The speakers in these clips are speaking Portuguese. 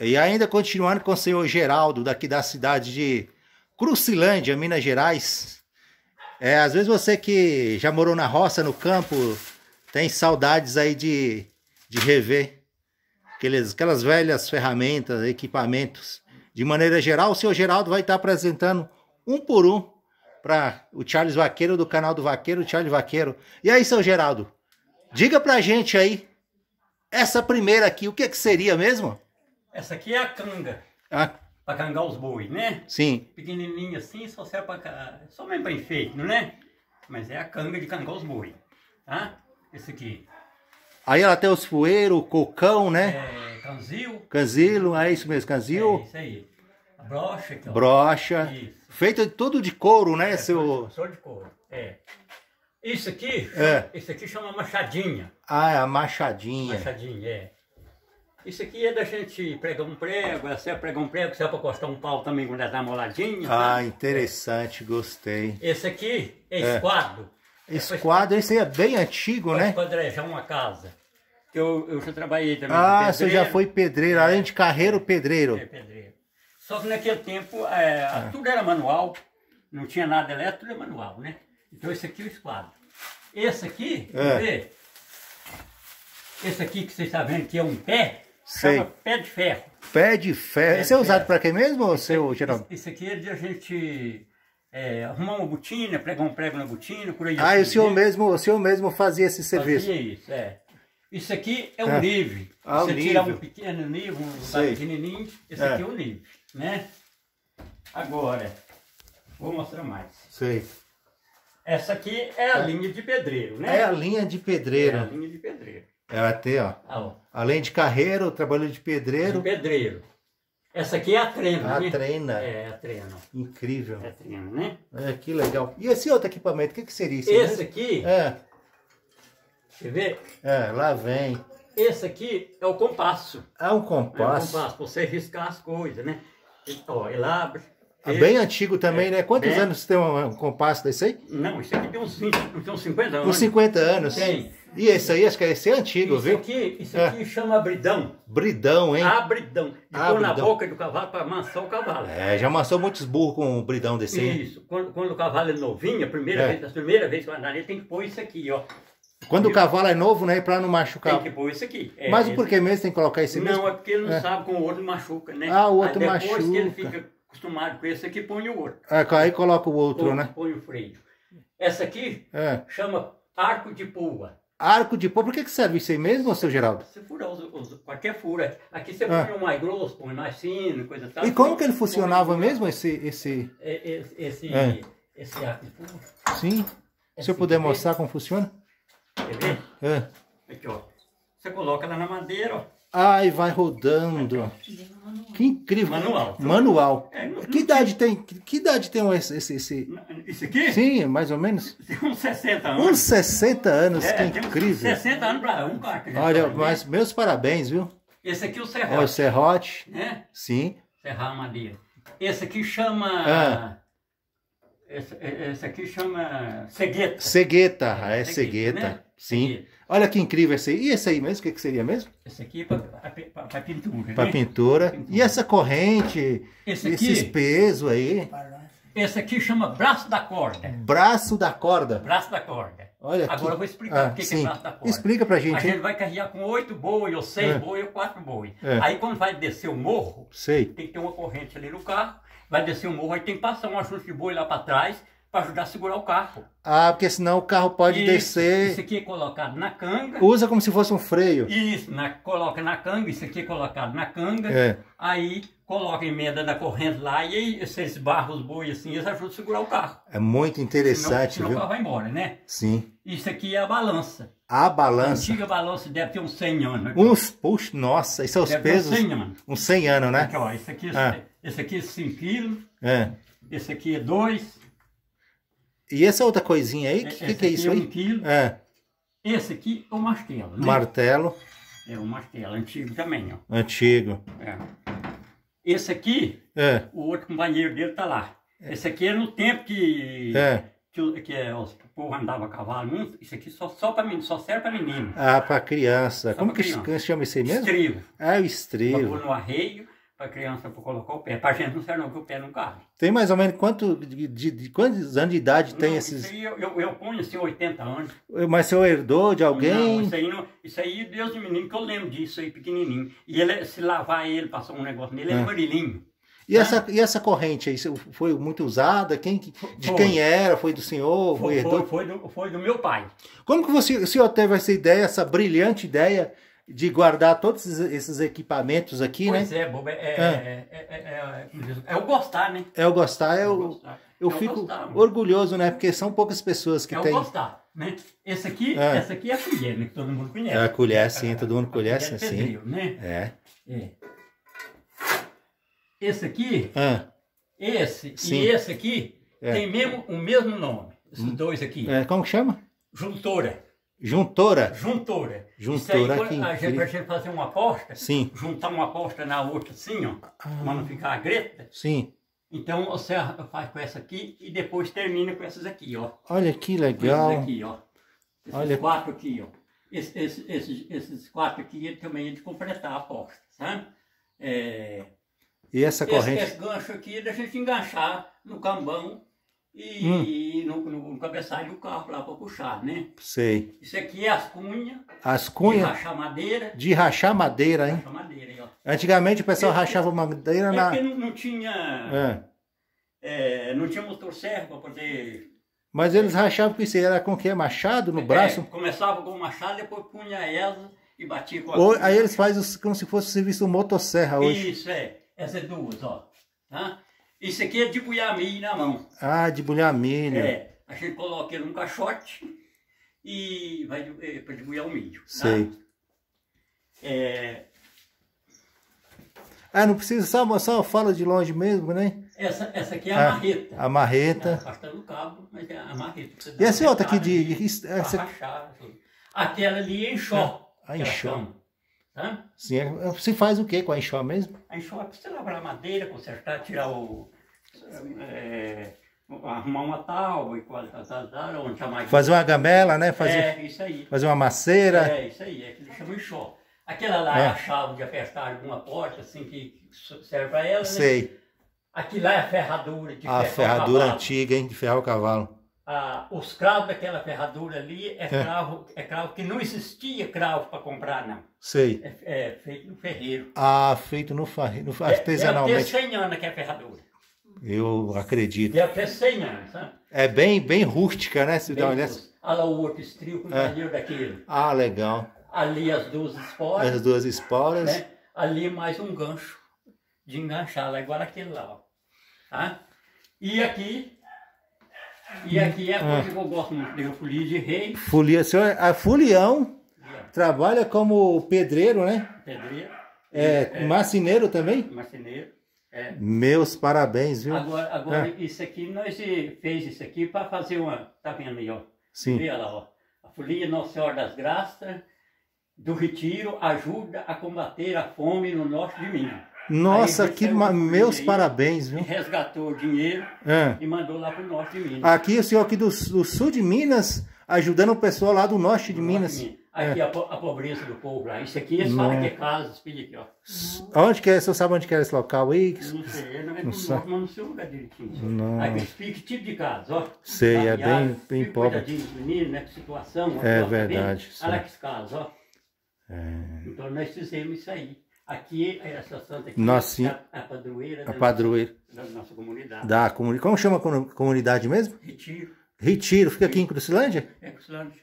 E ainda continuando com o senhor Geraldo, daqui da cidade de Crucilândia, Minas Gerais. É, às vezes você que já morou na roça, no campo, tem saudades aí de, de rever aqueles, aquelas velhas ferramentas, equipamentos. De maneira geral, o senhor Geraldo vai estar apresentando um por um para o Charles Vaqueiro do canal do Vaqueiro, Charles Vaqueiro. E aí, seu Geraldo, diga pra gente aí, essa primeira aqui, o que que seria mesmo? Essa aqui é a canga. Ah, Pra cangar os bois, né? sim. Pequenininha assim, só serve pra... Só mesmo pra enfeite, não é? Mas é a canga de cangar os bois, tá? Esse aqui Aí ela tem os fueiros, o cocão, né? é canzil. Canzilo, é isso mesmo, É canzil, isso aí. A brocha aqui, ó. brocha. Isso. Feito tudo de couro, né, seu... Só de couro, é. Isso aqui, É. isso aqui chama machadinha. Ah, é a machadinha. Machadinha, é. Isso aqui é da gente pregar um prego, é você pregar um prego, você é para cortar um pau também quando dá moladinha. Ah, tá? interessante, gostei. Esse aqui é É. esquadro. Esse quadro, esse aí é bem antigo, Para né? esquadrejar uma casa. Eu, eu já trabalhei também Ah, você já foi pedreiro, além de carreiro, pedreiro. É, pedreiro. Só que naquele tempo é, tudo era manual, não tinha nada elétrico, tudo é manual, né? Então esse aqui é o esquadro. Esse aqui, É. ver? Esse aqui que vocês estão vendo que é um pé, Sei. chama pé de ferro. Pé de ferro. Pé Esse é de usado ferro. pra quê mesmo, seu Geraldo? Esse aqui é de a gente é, arrumar uma botina, pregar um prego na botina, por aí. Ah, e o assim, senhor né? mesmo, o senhor mesmo fazia esse serviço. Fazia isso, é. Isso aqui é um É. nível. Ah, o Você tirar nível. um pequeno nível, um pequenininho, esse É. aqui é o nível, né? Agora, vou mostrar mais. Sei. Essa aqui é a linha de pedreiro, né? É a linha de É a pedreiro. linha de pedreiro. É até, ó. Ah, ó, Além de carreiro, trabalho de de pedreiro. pedreiro. Essa aqui é a trena, A né? trena. É, a trena. Incrível. É a trena, né? É, que legal. E esse outro equipamento, o que, que seria isso? Esse mesmo? aqui, É, quer ver? é, lá vem. Esse aqui é o compasso. Ah, um É o compasso. compasso, pra você riscar as coisas, né? Ele, ó, ele abre. Ele- Bem antigo também, É, né? Quantos bem- anos tem um, um compasso desse aí? Não, isso aqui tem uns 20, tem uns 50 anos. Uns 50 anos. Tem. E esse aí, acho que esse é antigo, Isso viu? aqui, isso É. aqui chama abridão. Bridão, hein? Abridão. De pôr na boca do cavalo para amansar o cavalo. É, já amassou muitos burros com um bridão desse aí. Isso. Quando, quando o cavalo é novinho, a primeira É. vez, a primeira vez que eu andar, tem que pôr isso aqui, ó. Quando o cavalo é novo, né? Pra não machucar. Tem que pôr isso aqui. É, Mas o porquê mesmo tem que colocar esse mesmo? Não, é porque ele não É. sabe com o outro machuca, né? Ah, o outro Aí depois que ele machuca. fica acostumado com esse aqui, põe o outro. É, aí coloca o outro, Ou né? Põe o freio. Essa aqui É. chama arco de pua. Arco de pó, por que, que serve isso aí mesmo, seu Geraldo? Você fura os, os- qualquer fura. Aqui você Ah. põe um mais grosso, põe mais fino, coisa e tal. E como que ele Põe- funcionava põe- mesmo, esse. esse... É, Esse, esse, É. esse arco de pua. Sim? É Se eu puder mostrar como funciona? Quer ver? É. Aqui, ó. Você coloca lá na madeira, ó. Ai, vai rodando. Que incrível. Manual. Manual. É, não- Que idade tem? Que que idade tem esse, esse, esse- Isso aqui? Sim, mais ou menos. Tem uns 60 anos. Uns 60 anos, É, que incrível. 60 anos pra um cara. Olha, né? mas meus parabéns, viu? Esse aqui é o É o serrote, serrote, né? sim. Serrar a madeira. Esse aqui chama... Ah. Esse, esse aqui chama cegueta. Cegueta, ah, é Cegueta, cegueta, né? sim. Cegueta. Olha que incrível esse aí. E esse aí mesmo, o que, que seria mesmo? Esse aqui é pra pintura, Para né? pintura. E essa corrente, Esse esses aqui, pesos aí. esse aqui chama braço da corda. Braço da corda. Braço da corda. Olha aqui. Agora eu vou explicar Ah, o que, que é braço da corda. Explica pra A gente, gente hein? vai carregar com oito boi, ou seis É. boi, ou quatro boi. É. Aí quando vai descer o morro, Sei. tem que ter uma corrente ali no carro, vai descer o morro, aí tem que passar um ajuste de boi lá para trás para ajudar a segurar o carro. Ah, porque senão o carro pode Isso, descer. Isso aqui é colocado na canga. Usa como se fosse um freio. Isso, na, coloca na canga, isso aqui é colocado na canga. É. Aí coloca a emenda da corrente lá e aí vocês barram os boi assim, eles ajudam a segurar o carro. É muito Senão, interessante, senão o viu? carro vai embora, né? Sim. Isso aqui é a balança. A A balança. antiga balança deve ter uns 100 anos. Uns, puxa, nossa, esses são os Deve ter uns pesos. 100 anos. Uns 100 anos, né? Aqui, ó, esse aqui, Ah. Esse aqui é 5 quilos, É. esse aqui é 2, E essa outra coisinha aí, o que, que, é aqui isso é 1 aí? quilo, É. esse aqui é o martelo, né? Martelo É o martelo, antigo também, ó. antigo. É. Esse aqui, É. o outro companheiro dele tá lá. Esse aqui é no tempo que, É. que, que é, os, o povo andava a cavalo muito, isso aqui só, só, pra, só serve para menino. Ah, pra criança. Só Como que criança. chama isso aí mesmo? Estribo. Ah, o Pra pôr no arreio, para criança pra colocar o pé. Pra gente não serve não, que o pé não cabe. Tem mais ou menos quanto, de, de- de quantos anos de idade tem Não, esses... Isso aí eu, eu, eu assim 80 anos. Mas você herdou de Não, alguém? isso aí, não, isso aí, Deus de menino, que eu lembro disso aí, pequenininho. E ele, se lavar ele, passar um negócio nele, ele é Ah. amarelinho. E essa, e essa corrente aí, foi muito usada? Quem, que- de Foi. quem era? Foi do senhor? Foi, Foi, herdou? foi, foi, do, foi do meu pai. Como que você, o senhor teve essa ideia, essa brilhante ideia de guardar todos esses, equipamentos aqui, Pois né? é, boba, é, Ah. é, é, é, é, é o gostar, né? É o gostar, É o eu, gostar. eu É fico gostar, orgulhoso, né? Porque são poucas pessoas que É o têm. gostar, né? Esse aqui, É. essa aqui é a colher, né? Que todo mundo conhece. É a colher, sim, todo mundo conhece, sim. pedreiro, né? É. É. Esse aqui, Ah, esse Sim. e esse aqui É. tem mesmo o mesmo nome. Esses dois aqui. é, como que chama? Juntora. Juntora. Juntora. Juntora aí, aqui, a gente, gente fazer uma aposta, Sim, juntar uma aposta na outra assim, ó, Ah. pra não ficar a greta. sim. Então você faz com essa aqui e depois termina com essas aqui, ó. Olha que legal. Esses aqui, ó. Esses Olha. quatro aqui, ó. Esse- esse- esses, esses quatro aqui ele também é de completar a aposta, sabe? É, E essa esse, corrente. esse gancho aqui é da gente enganchar no cambão e Hum. no, no, no cabeçalho do carro lá para puxar, né? Sei. Isso aqui é as cunhas, As de cunhas rachar madeira. de rachar madeira, hein? Rachar madeira, aí, ó. Antigamente o pessoal Esse- rachava madeira É na. porque não, não tinha. É. é, não tinha motor servo para poder. Mas eles rachavam com isso aí, era com o quê? Machado no É, braço? começava com o machado, depois punha ela e batia com a. Ou, aí eles fazem como se fosse o serviço motosserra hoje. Isso, é. Essas duas, ó. Tá? Isso aqui é de buiamilho na mão. Ah, de bulhar milho. É. A gente coloca ele num caixote e vai para debulhar o milho. tá? Sei. É, Ah, não precisa, só, só fala de longe mesmo, né? essa, essa aqui é Ah, a marreta. A marreta. Afastando o cabo, mas é a marreta. E essa outra aqui de. pra essa- rachar. Aquela ali é enxó. Ah, enxó. Chama, Tá? Sim, é- se faz o que com a enxó mesmo? A enxó é pra você lavrar a madeira, consertar, tirar o. é, arrumar uma tábua e onde chamar de. Fazer uma gamela, né? Fazer, É, isso aí. fazer uma maceira. É, isso aí, é que eles chamam enxó. Aquela lá é. É. a chave de apertar alguma porta, assim, que serve para ela, né? Sei. Aqui lá é a ferradura de A ferro ferradura cavalo. antiga, hein? De ferrar o cavalo. Ah, os cravos daquela ferradura ali é, cravo, é cravo que não existia cravo para comprar, não. Sei. É, é feito no ferreiro. Ah, feito no, farri- no É- Deve ter artesanalmente. 100 anos que é ferradura. Eu acredito. Deve ter 100 anos, sabe? É bem, bem rústica, né? Se dá uma olhada. Olha lá o outro estrio com É. daquele. Ah, legal. Ali as duas esporas, As duas esporas. né? Ali mais um gancho de enganchar lá, igual aquele lá, ó. Tá? E aqui, e aqui é coisa que eu gosto muito de folia de rei, Folia, senhor, a Fulião trabalha como pedreiro, né? pedreiro, É, marceneiro também? marceneiro. É. Meus parabéns, viu? Agora, agora É. isso aqui, nós fez isso aqui para fazer uma, tá vendo aí, ó? Sim. Olha lá, ó. A folia Nossa Senhora das Graças do Retiro ajuda a combater a fome no norte de Minas. Nossa, que ma- meus parabéns, viu? resgatou o dinheiro É. e mandou lá para o norte de Minas. Aqui o senhor aqui do, do sul de Minas, ajudando o pessoal lá do norte de Norte Minas. Aqui a, po- a pobreza do povo lá. Isso aqui eles falam que é casa, espelho aqui, ó. Onde que é? O senhor sabe onde que é esse local aí? Não sei, eu não é Não do sei. norte, mas não sei o lugar direitinho. Não. Aí explica que tipo de casa, ó. Sei, é bem- bem fica pobre. meninos, né? Que situação. ó, É ó, verdade. Olha que casa, ó. É. Então nós fizemos isso aí. Aqui, essa santa aqui, Nossa, sim. é a, a padroeira A da, padroeira Nossa, da nossa comunidade. da comunidade. Como chama a comu- comunidade mesmo? Retiro, Retiro, fica aqui em Crucilândia? é Crucilândia.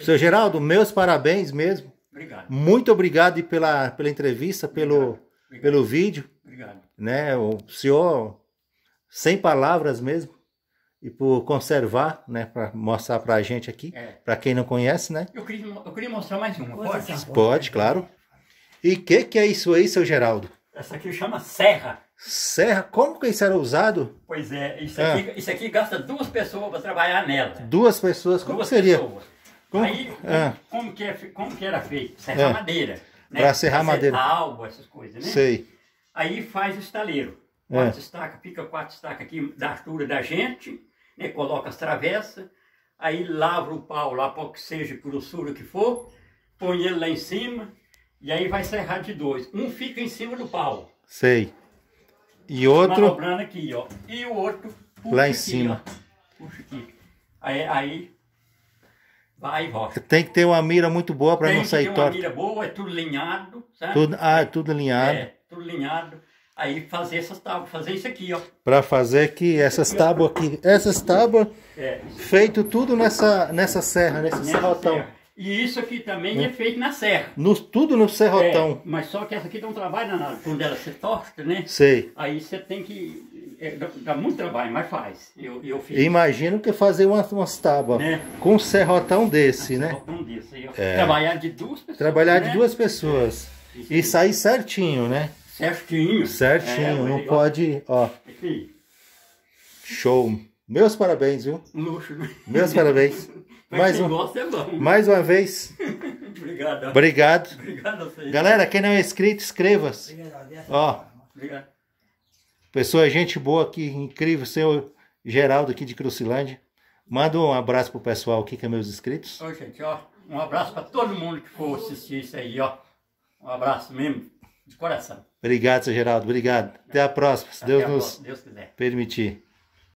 Seu Geraldo, meus parabéns mesmo. Obrigado, Muito obrigado pela, pela entrevista, pelo, obrigado, pelo vídeo. obrigado. né? O senhor, sem palavras mesmo, e por conservar, né? Para mostrar para a gente aqui, É. para quem não conhece, né? Eu queria, eu queria mostrar mais uma, pode? Pode, claro. E o que, que é isso aí, seu Geraldo? Essa aqui chama serra. Serra, como que isso era usado? Pois é, isso É. aqui, isso aqui gasta duas pessoas para trabalhar nela. Duas pessoas, como duas seria? pessoas. Como- Aí, É. como, que é, como que era feito? Serrar É. madeira. Né? Pra serrar madeira. Algo, essas coisas, né? Sei. Aí faz o estaleiro. Quatro estacas, fica quatro estacas aqui da altura da gente né? coloca as travessas, aí lavra o pau lá para que seja grossura que for, põe ele lá em cima, e aí vai serrar de dois. Um fica em cima do pau. Sei. E outro. Manobrando aqui, ó. E o outro puxa Lá em aqui, cima. ó. Puxa aqui. Aí, aí vai e rocha. Tem que ter uma mira muito boa para Tem não que sair ter uma torto. mira boa, é tudo linhado, sabe? Tudo, ah, é tudo alinhado. É, tudo linhado. Aí fazer essas tábuas, fazer isso aqui, ó. Para fazer que essas tábuas aqui, essas tábuas, É, feito tudo nessa, nessa serra, nesse nessa serrotão. serra. E isso aqui também é, feito na serra. No, tudo no serrotão. É, mas só que essa aqui não trabalha nada. Quando ela se torta, né? Sei. Aí você tem que. é, dá, dá muito trabalho, mas faz. Eu, eu fiz. Imagino que fazer umas, umas tábuas Né? com um serrotão desse, né? Um desse aí. É. Trabalhar de duas pessoas. Trabalhar né? de duas pessoas. Isso E sair certinho, né? Certinho. Certinho, É, não pode. Ó, Aqui, show. Meus parabéns, viu? luxo. né? Meus parabéns. Mas Mais, quem um, gosta é bom. mais uma vez, Obrigado. obrigado. Obrigado a vocês. Galera, quem não é inscrito, inscreva-se. Ó, Obrigado. pessoa, gente boa aqui, incrível, senhor Geraldo aqui de Crucilândia. Manda um abraço pro pessoal aqui, que é meus inscritos. Ô, gente, ó. Um abraço para todo mundo que for assistir isso aí, ó. Um abraço mesmo, de coração. Obrigado, seu Geraldo, obrigado. Até a próxima, se Até Deus nos próxima, Deus quiser. permitir.